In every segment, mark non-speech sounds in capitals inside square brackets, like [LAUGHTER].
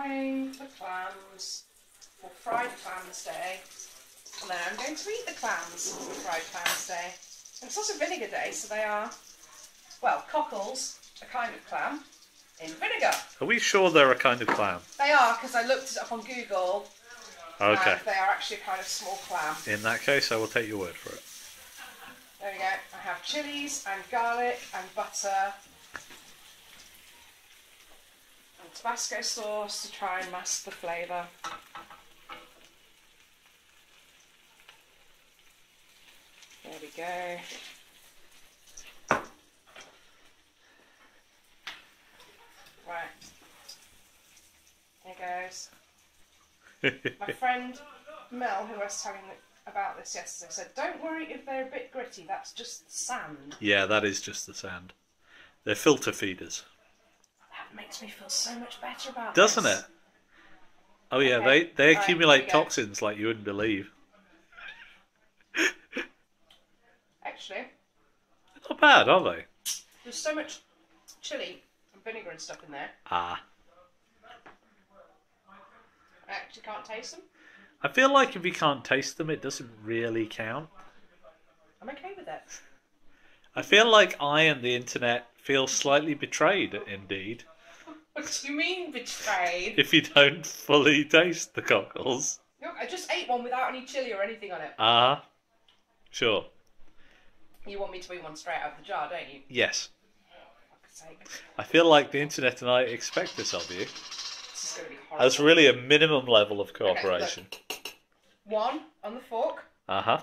frying the clams for fried clams day. And then I'm going to eat the clams for fried clams day. And it's also vinegar day, so they are, well, cockles, a kind of clam, in vinegar. Are we sure they're a kind of clam? They are, because I looked it up on Google, Okay. and they are actually a kind of small clam. In that case, I will take your word for it. There we go. I have chilies and garlic and butter Tabasco sauce to try and mask the flavour. There we go. Right. There goes. My [LAUGHS] friend Mel, who I was telling about this yesterday, said, "Don't worry if they're a bit gritty. That's just sand." yeah, that is just the sand. They're filter feeders, That makes me feel so much better about doesn't this. it? Oh yeah, Okay. they they Right, accumulate here we go. toxins like you wouldn't believe. Actually, Not bad, are they? there's so much chili and vinegar and stuff in there. Ah, I actually can't taste them. I feel like if you can't taste them, it doesn't really count. I'm okay with it. I feel like I and the internet feel slightly betrayed, indeed, What do you mean betrayed? if you don't fully taste the cockles. Look, I just ate one without any chili or anything on it. Ah, sure. You want me to eat one straight out of the jar, don't you? Yes. Fuck's sake. I feel like the internet and I expect this of you. This is going to be horrible. As really a minimum level of cooperation. One on the fork. Uh huh.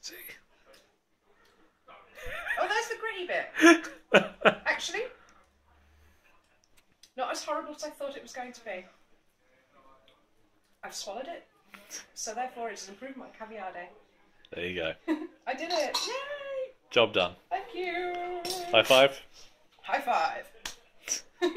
See? There's the gritty bit. [LAUGHS] Actually, not as horrible as I thought it was going to be. I've swallowed it, so therefore it's an improvement on caviar day. there you go. [LAUGHS] I did it! Yay! Job done. Thank you! High five. High five! [LAUGHS]